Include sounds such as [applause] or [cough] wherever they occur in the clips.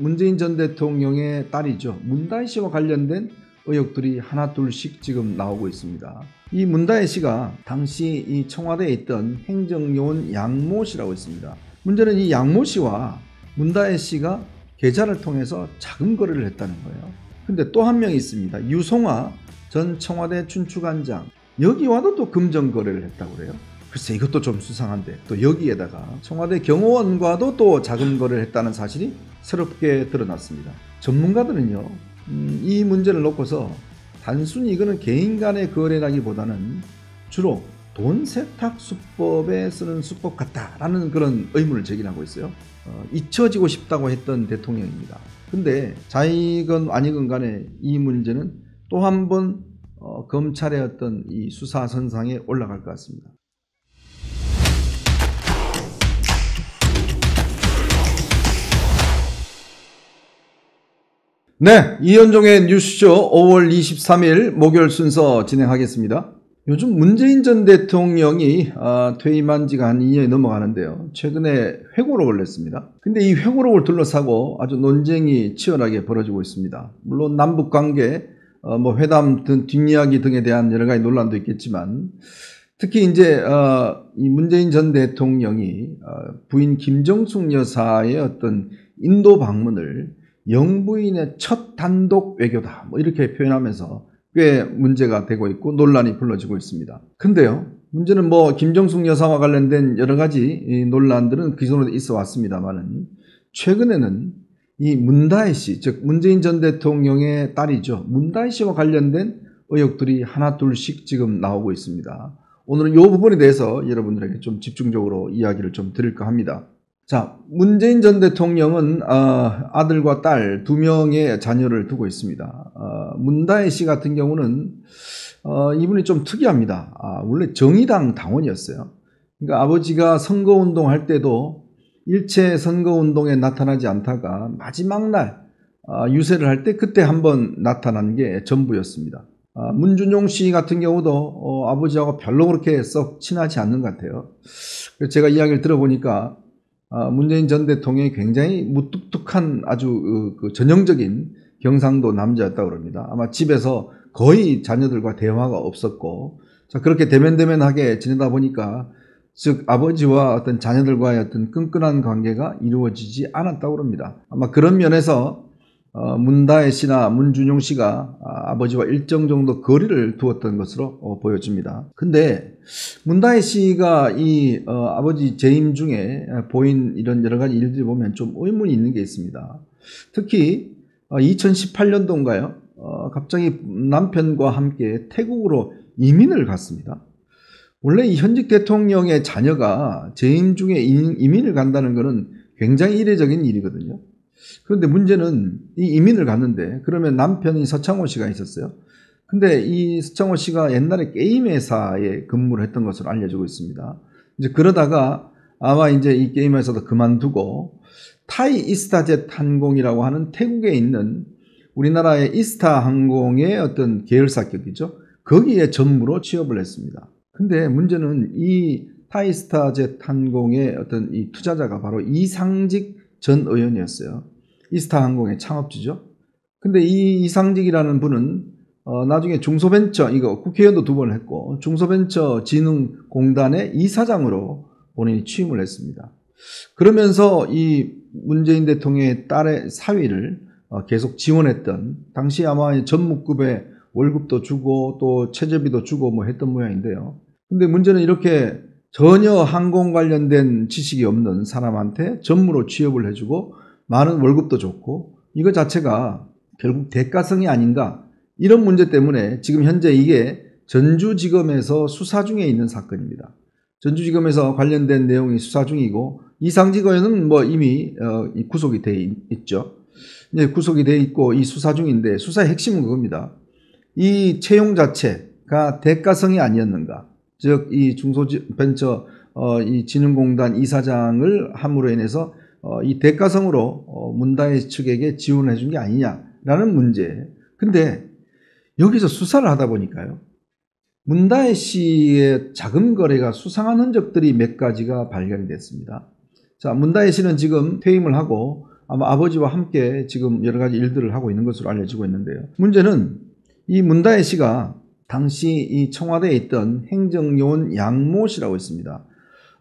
문재인 전 대통령의 딸이죠. 문다혜 씨와 관련된 의혹들이 하나 둘씩 지금 나오고 있습니다. 이 문다혜 씨가 당시 이 청와대에 있던 행정요원 양모 씨라고 있습니다. 문제는 이 양모 씨와 문다혜 씨가 계좌를 통해서 자금 거래를 했다는 거예요. 근데 또 한명 있습니다. 유송아 전 청와대 춘추관장 여기와도 또 금전 거래를 했다고 그래요. 글쎄 이것도 좀 수상한데 또 여기에다가 청와대 경호원과도 또 자금 거래를 했다는 사실이 새롭게 드러났습니다. 전문가들은요 음, 이 문제를 놓고서 단순히 이거는 개인 간의 거래라기보다는 주로 돈 세탁 수법에 쓰는 수법 같다라는 그런 의문을 제기하고 있어요. 어, 잊혀지고 싶다고 했던 대통령입니다. 근데 자이건 아니건 간에 이 문제는 또 한번 어, 검찰의 어떤 이 수사 선상에 올라갈 것 같습니다. 네, 이현종의 뉴스쇼 5월 23일 목요일 순서 진행하겠습니다. 요즘 문재인 전 대통령이 아, 퇴임한 지가 한 2년이 넘어가는데요. 최근에 회고록을 냈습니다. 근데 이 회고록을 둘러싸고 아주 논쟁이 치열하게 벌어지고 있습니다. 물론 남북 관계, 어, 뭐 회담 등 뒷이야기 등에 대한 여러 가지 논란도 있겠지만 특히 이제 어, 이 문재인 전 대통령이 어, 부인 김정숙 여사의 어떤 인도 방문을 영부인의 첫 단독 외교다. 뭐 이렇게 표현하면서 꽤 문제가 되고 있고 논란이 불러지고 있습니다. 근데요. 문제는 뭐 김정숙 여사와 관련된 여러 가지 논란들은 기존에도 있어 왔습니다만은 최근에는 이 문다혜 씨, 즉 문재인 전 대통령의 딸이죠. 문다혜 씨와 관련된 의혹들이 하나 둘씩 지금 나오고 있습니다. 오늘은 이 부분에 대해서 여러분들에게 좀 집중적으로 이야기를 좀 드릴까 합니다. 자, 문재인 전 대통령은 어, 아들과 딸 두 명의 자녀를 두고 있습니다. 어, 문다혜 씨 같은 경우는 어, 이분이 좀 특이합니다. 아, 원래 정의당 당원이었어요. 그러니까 아버지가 선거운동 할 때도 일체 선거운동에 나타나지 않다가 마지막 날 아, 유세를 할 때 그때 한번 나타난 게 전부였습니다. 아, 문준용 씨 같은 경우도 어, 아버지하고 별로 그렇게 썩 친하지 않는 것 같아요. 제가 이야기를 들어보니까 아, 문재인 전 대통령이 굉장히 무뚝뚝한 아주 그 전형적인 경상도 남자였다고 그럽니다. 아마 집에서 거의 자녀들과 대화가 없었고, 자, 그렇게 대면대면하게 지내다 보니까, 즉, 아버지와 어떤 자녀들과의 어떤 끈끈한 관계가 이루어지지 않았다고 그럽니다. 아마 그런 면에서, 어, 문다혜 씨나 문준용 씨가 아, 버지와 일정 정도 거리를 두었던 것으로 어, 보여집니다. 근데, 문다혜 씨가 이 어, 아버지 재임 중에 보인 이런 여러 가지 일들을 보면 좀 의문이 있는 게 있습니다. 특히 어, 2018년도인가요? 어, 갑자기 남편과 함께 태국으로 이민을 갔습니다. 원래 이 현직 대통령의 자녀가 재임 중에 이민을 간다는 것은 굉장히 이례적인 일이거든요. 그런데 문제는 이 이민을 갔는데 그러면 남편이 서창호 씨가 있었어요. 근데 이 서창호 씨가 옛날에 게임 회사에 근무를 했던 것으로 알려지고 있습니다. 이제 그러다가 아마 이제 이 게임 회사도 그만두고 타이 이스타젯 항공이라고 하는 태국에 있는 우리나라의 이스타 항공의 어떤 계열사격이죠. 거기에 전무로 취업을 했습니다. 근데 문제는 이 타이스타젯 항공의 어떤 이 투자자가 바로 이상직 전 의원이었어요. 이스타 항공의 창업주죠. 근데 이 이상직이라는 분은 어, 나중에 중소벤처, 이거 국회의원도 두 번 했고, 중소벤처진흥공단의 이사장으로 본인이 취임을 했습니다. 그러면서 이 문재인 대통령의 딸의 사위를 어, 계속 지원했던, 당시 아마 전무급의 월급도 주고 또 최저비도 주고 뭐 했던 모양인데요. 근데 문제는 이렇게 전혀 항공 관련된 지식이 없는 사람한테 전무로 취업을 해주고 많은 월급도 좋고 이거 자체가 결국 대가성이 아닌가 이런 문제 때문에 지금 현재 이게 전주지검에서 수사 중에 있는 사건입니다. 전주지검에서 관련된 내용이 수사 중이고 의원은 뭐 이미 어, 구속이 돼 있죠. 이제 구속이 돼 있고 이 수사 중인데 수사의 핵심은 그겁니다. 이 채용 자체가 대가성이 아니었는가? 즉 이 중소벤처 어, 이 진흥공단 이사장을 함으로 인해서 어, 이 대가성으로 어, 문다혜 측에게 지원해 준 게 아니냐라는 문제. 근데 여기서 수사를 하다 보니까요. 문다혜 씨의 자금 거래가 수상한 흔적들이 몇 가지가 발견이 됐습니다. 자, 문다혜 씨는 지금 퇴임을 하고 아마 아버지와 함께 지금 여러 가지 일들을 하고 있는 것으로 알려지고 있는데요. 문제는 이 문다혜 씨가 당시 이 청와대에 있던 행정요원 양모 씨라고 있습니다.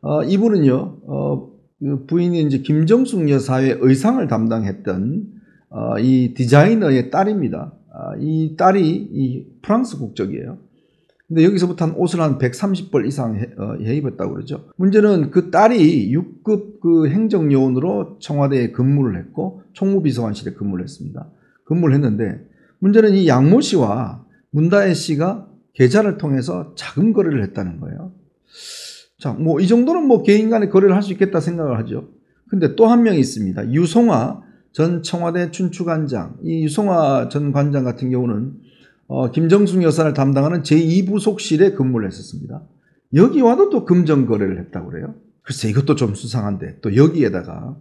어, 이분은요, 어, 그 부인이 이제 김정숙 여사의 의상을 담당했던 어, 이 디자이너의 딸입니다. 아, 이 딸이 이 프랑스 국적이에요. 근데 여기서부터 한 옷을 한 130벌 이상 해, 어, 입었다고 그러죠. 문제는 그 딸이 6급 그 행정요원으로 청와대에 근무를 했고 총무비서관실에 근무를 했습니다. 근무를 했는데 문제는 이 양모 씨와 문다혜 씨가 계좌를 통해서 자금 거래를 했다는 거예요. 자, 뭐 이 정도는 뭐 개인 간의 거래를 할 수 있겠다 생각을 하죠. 근데 또 한 명이 있습니다. 유송아 전 청와대 춘추관장. 이 유송아 전 관장 같은 경우는 어, 김정숙 여사를 담당하는 제2부속실에 근무를 했었습니다. 여기 와도 또 금전 거래를 했다고 그래요. 글쎄 이것도 좀 수상한데 또 여기에다가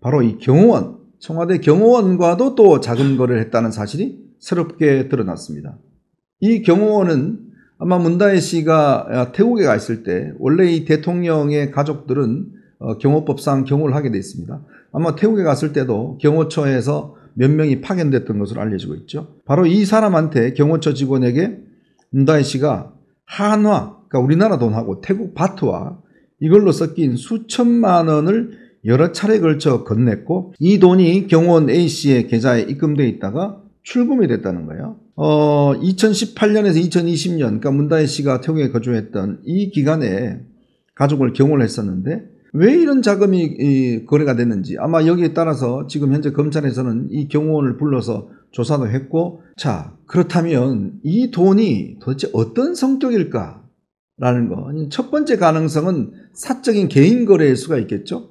바로 이 경호원, 청와대 경호원과도 또 자금 거래를 했다는 사실이 새롭게 드러났습니다. 이 경호원은 아마 문다혜 씨가 태국에 가 있을 때 원래 이 대통령의 가족들은 어, 경호법상 경호를 하게 돼 있습니다. 아마 태국에 갔을 때도 경호처에서 몇 명이 파견됐던 것으로 알려지고 있죠. 바로 이 사람한테 경호처 직원에게 문다혜 씨가 한화, 그러니까 우리나라 돈하고 태국 바트와 이걸로 섞인 수천만 원을 여러 차례 걸쳐 건넸고 이 돈이 경호원 A씨의 계좌에 입금돼 있다가 출금이 됐다는 거예요. 어, 2018년에서 2020년, 그러니까 문다혜 씨가 태국에 거주했던 이 기간에 가족을 경호를 했었는데 왜 이런 자금이 거래가 됐는지 아마 여기에 따라서 지금 현재 검찰에서는 이 경호원을 불러서 조사도 했고 자 그렇다면 이 돈이 도대체 어떤 성격일까 라는 거. 첫 번째 가능성은 사적인 개인 거래일 수가 있겠죠.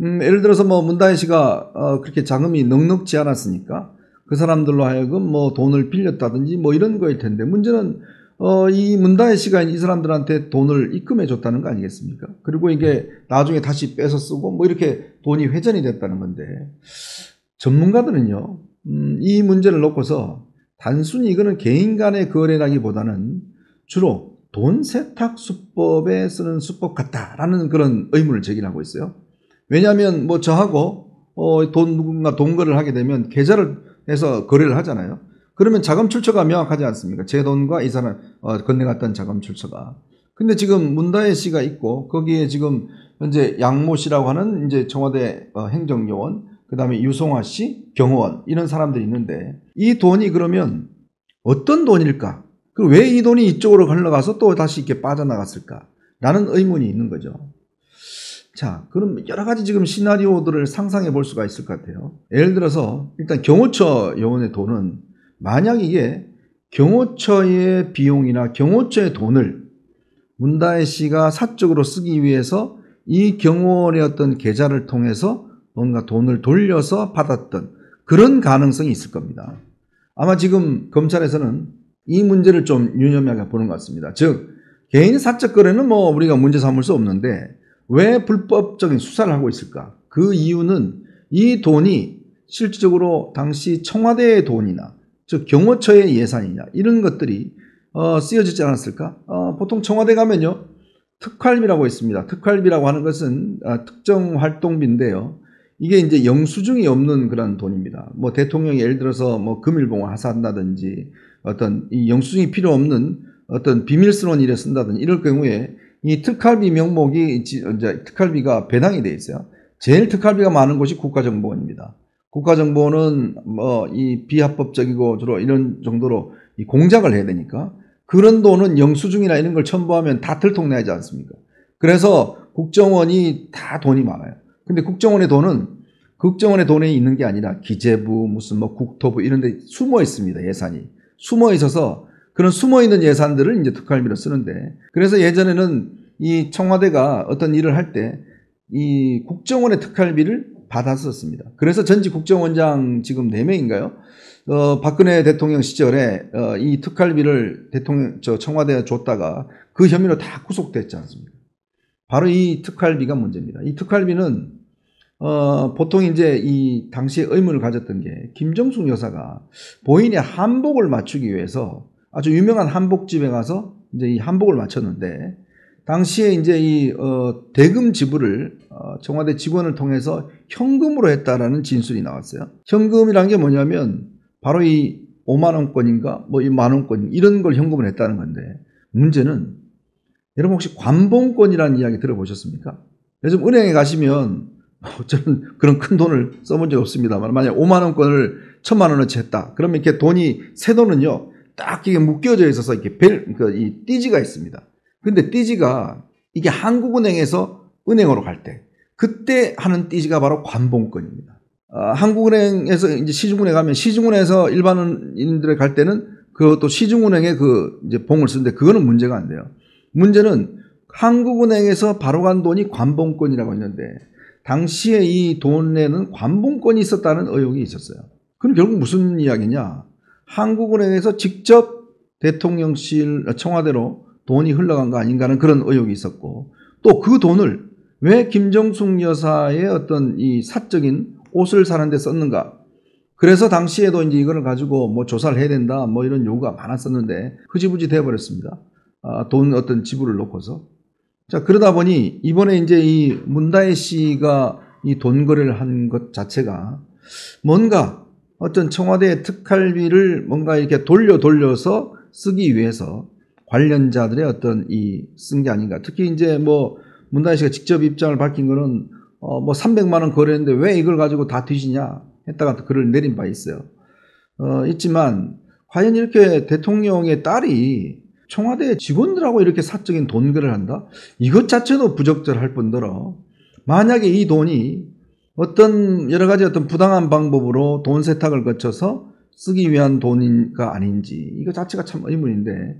음, 예를 들어서 뭐 문다혜 씨가 어, 그렇게 자금이 넉넉지 않았으니까 그 사람들로 하여금 뭐 돈을 빌렸다든지 뭐 이런 거일 텐데 문제는 어, 이 문다혜 씨가 이 사람들한테 돈을 입금해 줬다는 거 아니겠습니까? 그리고 이게 나중에 다시 빼서 쓰고 뭐 이렇게 돈이 회전이 됐다는 건데 전문가들은요, 음, 이 문제를 놓고서 단순히 이거는 개인 간의 거래라기보다는 주로 돈 세탁 수법에 쓰는 수법 같다라는 그런 의문을 제기하고 있어요. 왜냐하면 뭐 저하고 어, 돈 누군가 돈거래를 하게 되면 계좌를 해서 거래를 하잖아요. 그러면 자금 출처가 명확하지 않습니까? 제 돈과 이 사람 어, 건네갔던 자금 출처가. 근데 지금 문다혜 씨가 있고 거기에 지금 현재 양모 씨라고 하는 이제 청와대 어, 행정요원, 그다음에 유송아 씨, 경호원 이런 사람들이 있는데 이 돈이 그러면 어떤 돈일까? 그리고 왜 이 돈이 이쪽으로 흘러가서 또 다시 이렇게 빠져나갔을까? 라는 의문이 있는 거죠. 자, 그럼 여러 가지 지금 시나리오들을 상상해 볼 수가 있을 것 같아요. 예를 들어서 일단 경호처 요원의 돈은 만약 이게 경호처의 비용이나 경호처의 돈을 문다혜 씨가 사적으로 쓰기 위해서 이 경호원의 어떤 계좌를 통해서 뭔가 돈을 돌려서 받았던 그런 가능성이 있을 겁니다. 아마 지금 검찰에서는 이 문제를 좀 유념하게 보는 것 같습니다. 즉, 개인 사적 거래는 뭐 우리가 문제 삼을 수 없는데 왜 불법적인 수사를 하고 있을까? 그 이유는 이 돈이 실질적으로 당시 청와대의 돈이나 즉 경호처의 예산이냐 이런 것들이 어, 쓰여지지 않았을까? 어, 보통 청와대 가면요 특활비라고 있습니다. 특활비라고 하는 것은 어, 특정 활동비인데요. 이게 이제 영수증이 없는 그런 돈입니다. 뭐 대통령이 예를 들어서 뭐 금일봉을 하사한다든지 어떤 이 영수증이 필요 없는 어떤 비밀스러운 일에 쓴다든지 이럴 경우에 이 특활비 명목이 이제 특활비가 배당이 돼 있어요. 제일 특활비가 많은 곳이 국가정보원입니다. 국가정보는 뭐이 비합법적이고 주로 이런 정도로 이 공작을 해야 되니까 그런 돈은 영수증이나 이런 걸 첨부하면 다 들통나지 않습니까? 그래서 국정원이 다 돈이 많아요. 근데 국정원의 돈은 국정원의 돈에 있는 게 아니라 기재부 무슨 뭐 국토부 이런 데 숨어 있습니다. 예산이. 숨어 있어서 그런 숨어 있는 예산들을 이제 특활비로 쓰는데 그래서 예전에는 이 청와대가 어떤 일을 할 때 이 국정원의 특활비를 받았었습니다. 그래서 전직 국정원장 지금 4명인가요? 어, 박근혜 대통령 시절에 어, 이 특활비를 대통령 저 청와대에 줬다가 그 혐의로 다 구속됐지 않습니까? 바로 이 특활비가 문제입니다. 이 특활비는 어, 보통 이제 이 당시에 의문을 가졌던 게 김정숙 여사가 본인의 한복을 맞추기 위해서 아주 유명한 한복집에 가서 이제 이 한복을 맞췄는데 당시에 이제 이 어, 대금 지불을 어, 청와대 직원을 통해서 현금으로 했다라는 진술이 나왔어요. 현금이란 게 뭐냐면 바로 이 5만 원권인가 뭐 이 만 원권 이런 걸 현금을 했다는 건데 문제는 여러분 혹시 관봉권이라는 이야기 들어보셨습니까? 요즘 은행에 가시면 뭐 저는 그런 큰 돈을 써본 적 없습니다만 만약 5만 원권을 천만 원어치 했다. 그러면 이렇게 돈이 새 돈은요 딱 이게 묶여져 있어서 이렇게 벨, 그, 이 띠지가 있습니다. 근데 띠지가 이게 한국은행에서 은행으로 갈 때, 그때 하는 띠지가 바로 관봉권입니다. 아, 한국은행에서 이제 시중은행 가면 시중은행에서 일반인들에 갈 때는 그것도 시중은행에 그 이제 봉을 쓰는데 그거는 문제가 안 돼요. 문제는 한국은행에서 바로 간 돈이 관봉권이라고 했는데 당시에 이 돈에는 관봉권이 있었다는 의혹이 있었어요. 그럼 결국 무슨 이야기냐? 한국은행에서 직접 대통령실 청와대로 돈이 흘러간 거 아닌가는 그런 의혹이 있었고 또 그 돈을 왜 김정숙 여사의 어떤 이 사적인 옷을 사는 데 썼는가? 그래서 당시에도 이제 이거를 가지고 뭐 조사를 해야 된다 뭐 이런 요구가 많았었는데 흐지부지 돼버렸습니다. 아, 돈 어떤 지불을 놓고서 자 그러다 보니 이번에 이제 이 문다혜 씨가 이 돈 거래를 한 것 자체가 뭔가 어떤 청와대 특활비를 뭔가 이렇게 돌려 돌려서 쓰기 위해서 관련자들의 어떤 이 쓴 게 아닌가. 특히 이제 뭐 문다희 씨가 직접 입장을 밝힌 거는 어 뭐 300만 원 거래했는데 왜 이걸 가지고 다 뒤지냐 했다가 글을 내린 바 있어요. 어 있지만 과연 이렇게 대통령의 딸이 청와대 직원들하고 이렇게 사적인 돈거래를 한다? 이것 자체도 부적절할 뿐더러 만약에 이 돈이 어떤 여러 가지 어떤 부당한 방법으로 돈 세탁을 거쳐서 쓰기 위한 돈인가 아닌지 이거 자체가 참 의문인데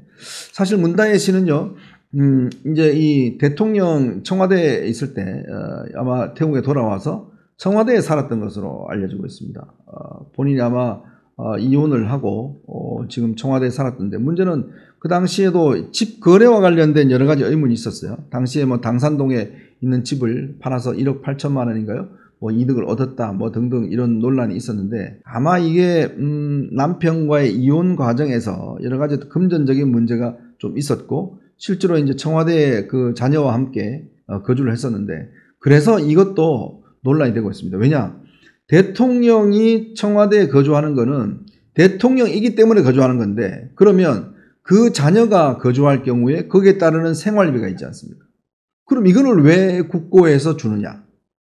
사실 문다혜 씨는요 음 이제 이 대통령 청와대에 있을 때 어, 아마 태국에 돌아와서 청와대에 살았던 것으로 알려지고 있습니다. 어, 본인이 아마 어, 이혼을 하고 어, 지금 청와대에 살았던데 문제는 그 당시에도 집 거래와 관련된 여러 가지 의문이 있었어요. 당시에 뭐 당산동에 있는 집을 팔아서 1억 8천만 원인가요? 뭐 이득을 얻었다 뭐 등등 이런 논란이 있었는데 아마 이게 음 남편과의 이혼 과정에서 여러 가지 금전적인 문제가 좀 있었고 실제로 이제 청와대 그 자녀와 함께 어, 거주를 했었는데 그래서 이것도 논란이 되고 있습니다. 왜냐 대통령이 청와대에 거주하는 거는 대통령이기 때문에 거주하는 건데 그러면 그 자녀가 거주할 경우에 거기에 따르는 생활비가 있지 않습니까? 그럼 이거를 왜 국고에서 주느냐?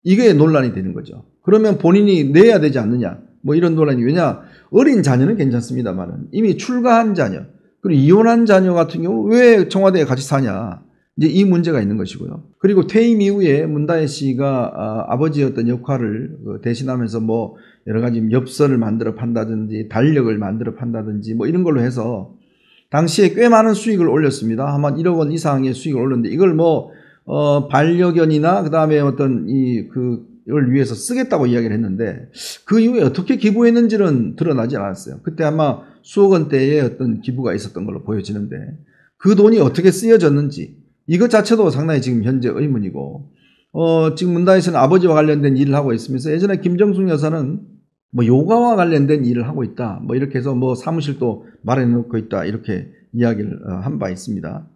이게 논란이 되는 거죠. 그러면 본인이 내야 되지 않느냐? 뭐 이런 논란이 왜냐? 어린 자녀는 괜찮습니다만은 이미 출가한 자녀 그리고 이혼한 자녀 같은 경우 왜 청와대에 같이 사냐? 이제 이 문제가 있는 것이고요. 그리고 퇴임 이후에 문다혜 씨가 아, 버지였던 역할을 그 대신하면서 뭐 여러 가지 엽서를 만들어 판다든지 달력을 만들어 판다든지 뭐 이런 걸로 해서 당시에 꽤 많은 수익을 올렸습니다. 아마 1억 원 이상의 수익을 올렸는데 이걸 뭐 어, 반려견이나 그 다음에 어떤 이 그걸 위해서 쓰겠다고 이야기를 했는데 그 이후에 어떻게 기부했는지는 드러나지 않았어요. 그때 아마 수억 원대의 어떤 기부가 있었던 걸로 보여지는데 그 돈이 어떻게 쓰여졌는지 이것 자체도 상당히 지금 현재 의문이고 어, 지금 문다에서는 아버지와 관련된 일을 하고 있으면서 예전에 김정숙 여사는 뭐 요가와 관련된 일을 하고 있다. 뭐 이렇게 해서 뭐 사무실도 마련해 놓고 있다. 이렇게 이야기를 어, 한바 있습니다.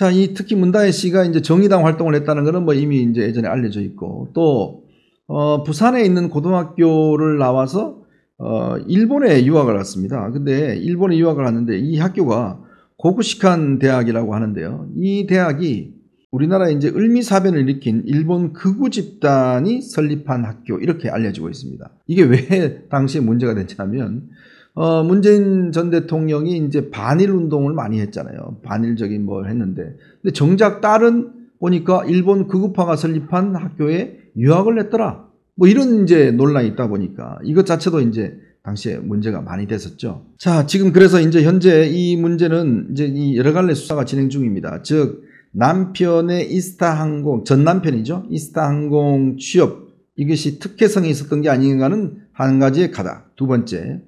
자, 이 특히 문다혜 씨가 이제 정의당 활동을 했다는 것은 뭐 이미 이제 예전에 알려져 있고 또 어, 부산에 있는 고등학교를 나와서 어, 일본에 유학을 갔습니다. 근데 일본에 유학을 갔는데 이 학교가 고구시칸 대학이라고 하는데요. 이 대학이 우리나라에 이제 을미사변을 일으킨 일본 극우 집단이 설립한 학교 이렇게 알려지고 있습니다. 이게 왜 [laughs] 당시에 문제가 됐냐면 어, 문재인 전 대통령이 이제 반일 운동을 많이 했잖아요. 반일적인 뭘 했는데. 근데 정작 딸은 보니까 일본 극우파가 설립한 학교에 유학을 냈더라. 뭐 이런 이제 논란이 있다 보니까 이것 자체도 이제 당시에 문제가 많이 됐었죠. 자, 지금 그래서 이제 현재 이 문제는 이제 이 여러 갈래 수사가 진행 중입니다. 즉, 남편의 이스타 항공, 전 남편이죠. 이스타 항공 취업, 이것이 특혜성이 있었던 게 아닌가는 한 가지의 가다. 두 번째,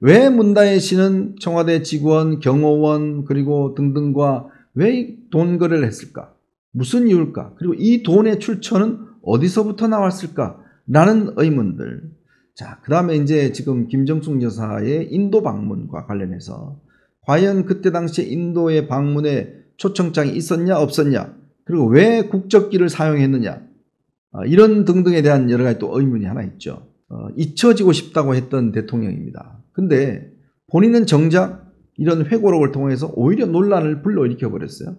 왜 문다혜 씨는 청와대 직원, 경호원 그리고 등등과 왜 돈 거래를 했을까? 무슨 이유일까? 그리고 이 돈의 출처는 어디서부터 나왔을까? 라는 의문들. 자, 그 다음에 이제 지금 김정숙 여사의 인도 방문과 관련해서 과연 그때 당시에 인도의 방문에 초청장이 있었냐 없었냐 그리고 왜 국적기를 사용했느냐 어, 이런 등등에 대한 여러 가지 또 의문이 하나 있죠. 어, 잊혀지고 싶다고 했던 대통령입니다. 근데 본인은 정작 이런 회고록을 통해서 오히려 논란을 불러일으켜 버렸어요.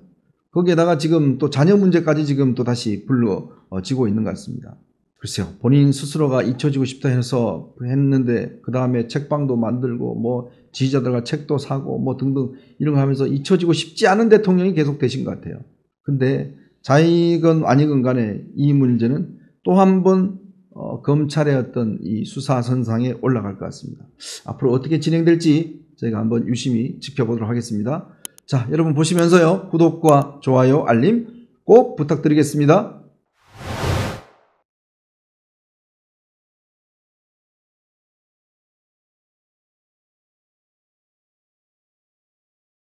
거기에다가 지금 또 자녀 문제까지 지금 또 다시 불러지고 있는 것 같습니다. 글쎄요, 본인 스스로가 잊혀지고 싶다 해서 했는데 그 다음에 책방도 만들고 뭐 지지자들과 책도 사고 뭐 등등 이런 거 하면서 잊혀지고 싶지 않은 대통령이 계속 되신 것 같아요. 근데 자익은 아니건 간에 이 문제는 또 한 번 어, 검찰의 어떤 이 수사 선상에 올라갈 것 같습니다. 앞으로 어떻게 진행될지 저희가 한번 유심히 지켜보도록 하겠습니다. 자, 여러분 보시면서요. 구독과 좋아요, 알림 꼭 부탁드리겠습니다.